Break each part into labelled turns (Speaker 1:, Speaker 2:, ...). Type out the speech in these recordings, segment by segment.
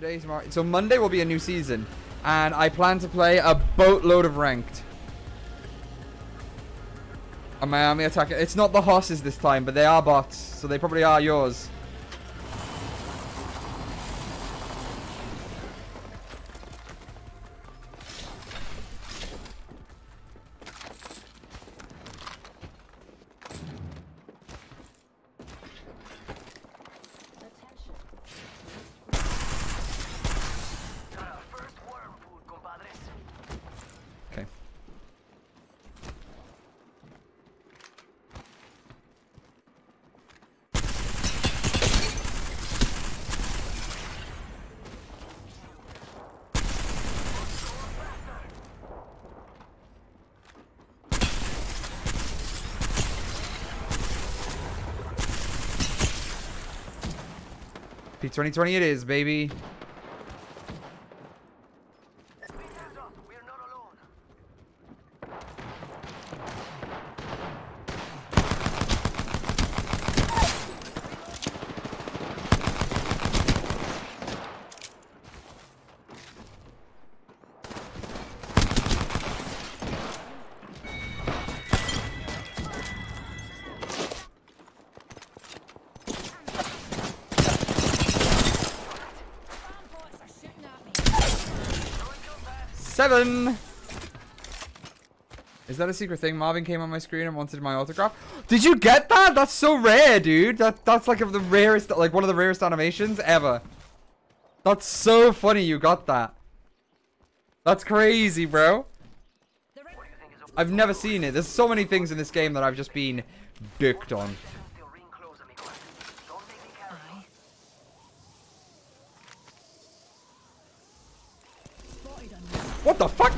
Speaker 1: tomorrow. So Monday will be a new season, and I plan to play a boatload of ranked. A Miami attacker. It's not the horses this time, but they are bots, so they probably are yours. P2020 it is, baby. Seven. Is that a secret thing? Marvin came on my screen and wanted my autograph. Did you get that? That's so rare, dude. That that's like of the rarest, like one of the rarest animations ever. That's so funny. You got that. That's crazy, bro. I've never seen it. There's so many things in this game that I've just been dicked on.
Speaker 2: Aye. Spotted on you.
Speaker 1: What the fuck?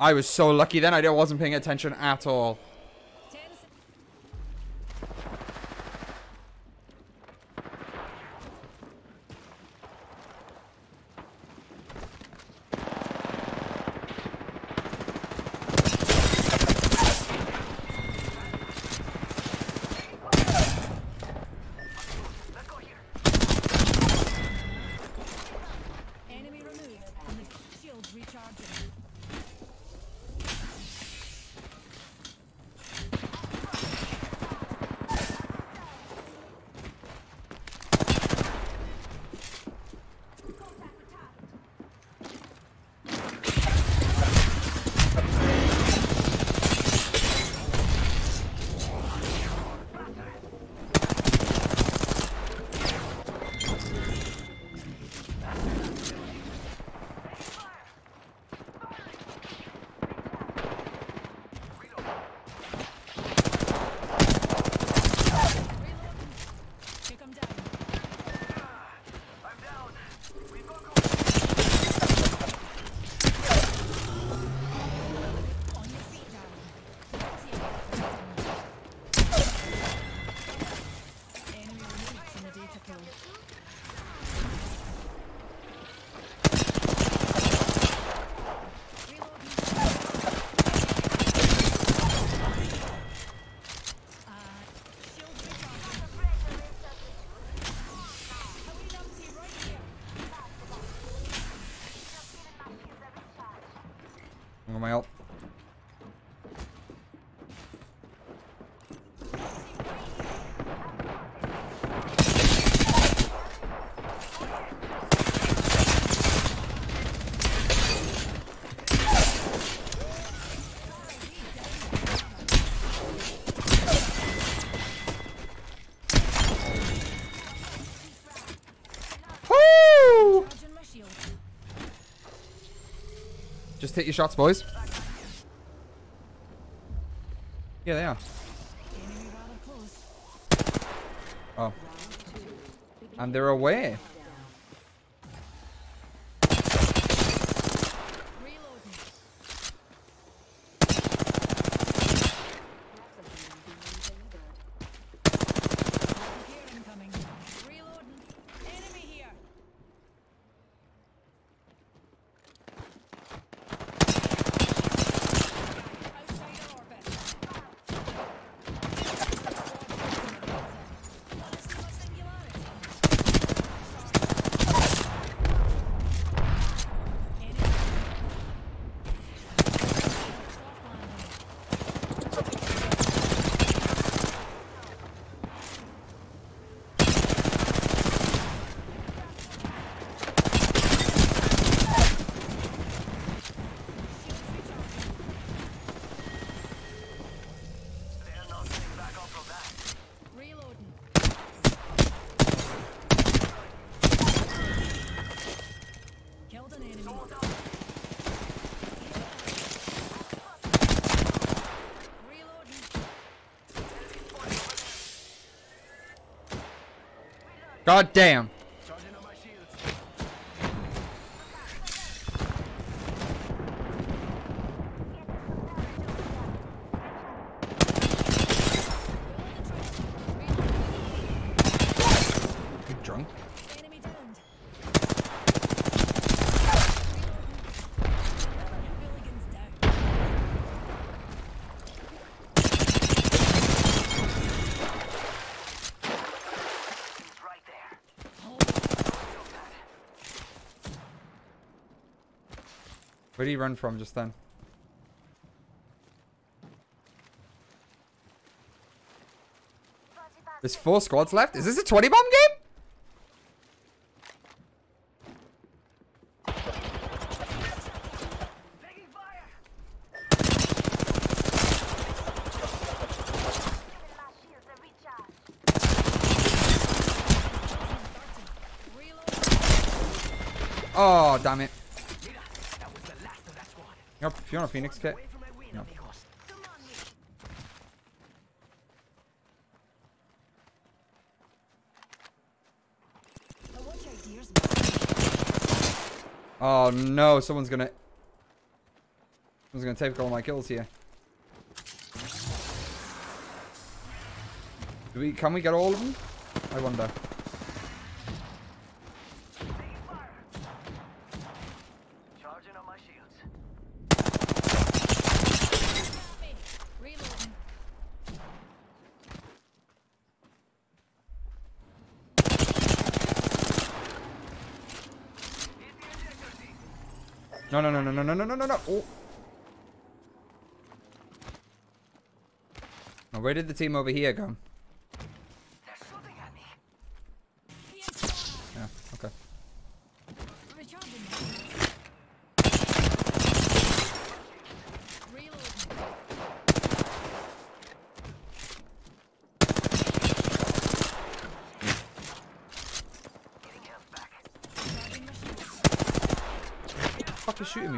Speaker 1: I was so lucky then. I wasn't paying attention at all. My ult. Woo!
Speaker 2: Charging my shield.
Speaker 1: Just hit your shots, boys. Yeah, they are.
Speaker 2: Enemy rather close.
Speaker 1: Oh. And they're away.
Speaker 2: God damn.
Speaker 3: Charging on my shields.
Speaker 2: You drunk?
Speaker 1: Enemy downed. Hooligan's down.
Speaker 3: He's right there.
Speaker 2: Where did he run from just then? There's four squads left? Is this a 20 bomb game? Oh, damn it.
Speaker 3: Mira, that was the last of
Speaker 2: if you want a Phoenix kit. No.
Speaker 1: Oh
Speaker 2: no, someone's gonna... Someone's gonna take all my kills here. Do we, can we get all of them? I wonder. No, no, no, no, no, no, no, no, no, no. Oh. Now, where did the team over here go?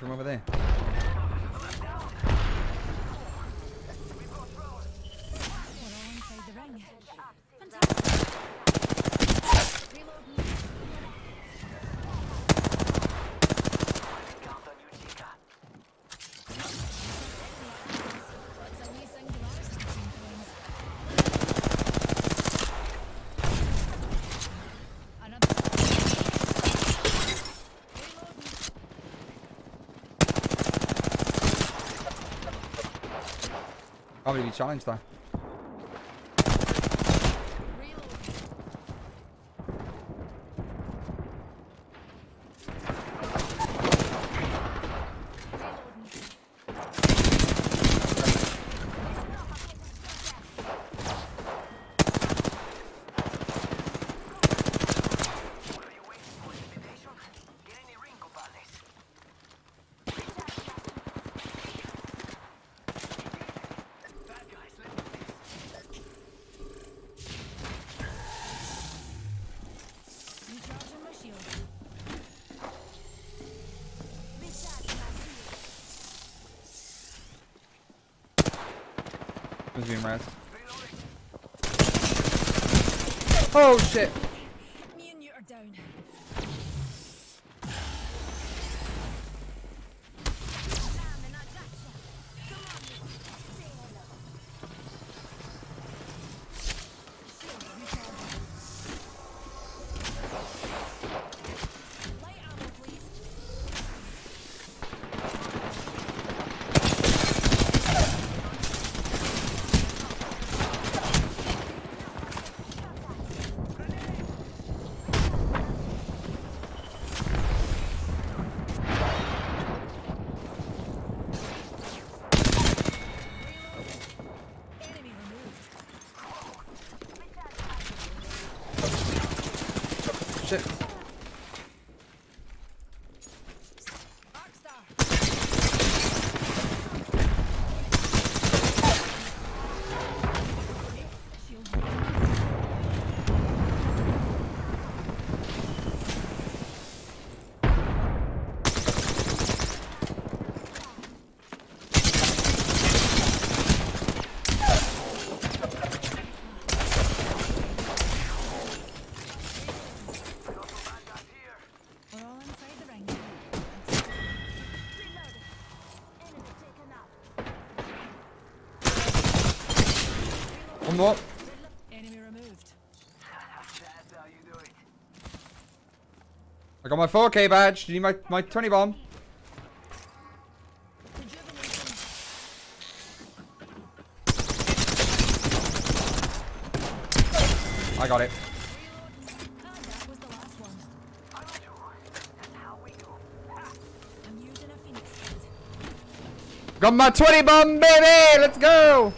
Speaker 2: From over there? I'm gonna be challenged though. Being res?
Speaker 3: Reloading.
Speaker 2: Oh shit!
Speaker 1: One more.
Speaker 2: Enemy removed.
Speaker 1: I got my 4K badge. Do you need my, my 20 bomb? I got it. Got my 20 bomb, baby! Let's go!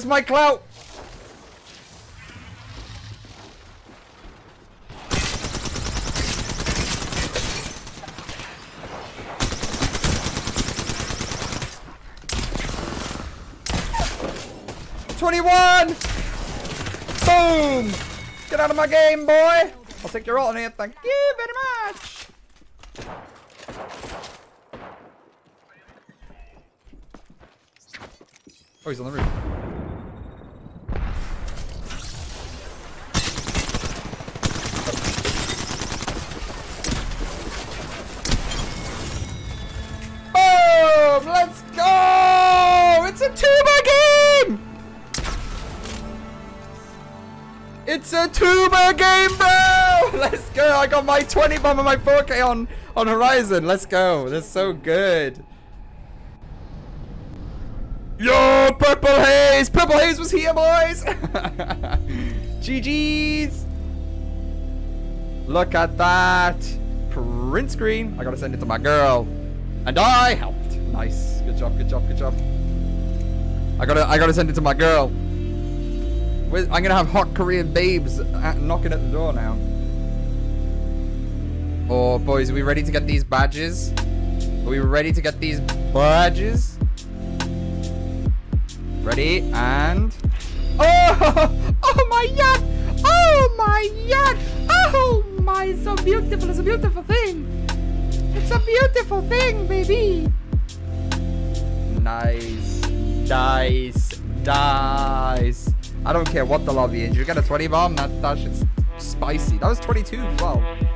Speaker 1: Where's my clout? Twenty-one! Boom! Get out of my game, boy! I'll take your alternate. Thank you very much. Oh, he's on the roof. Tuba game, bro! Let's go! I got my 20 bomb and my 4K on, on Horizon. Let's go. That's so good. Yo, Purple Haze! Purple Haze was here, boys! GG's! Look at that! Print screen. I gotta send it to my girl. And I helped. Nice. Good job, good job, good job. I gotta I gotta send it to my girl. I'm gonna have hot Korean babes at, knocking at the door now. Oh, boys, are we ready to get these badges? Are we ready to get these badges? Ready and oh oh my yacht oh my yacht oh my it's so beautiful it's a beautiful thing it's a beautiful thing baby nice nice nice I don't care what the lobby is. You get a 20 bomb that that shit's spicy. That was 22 as well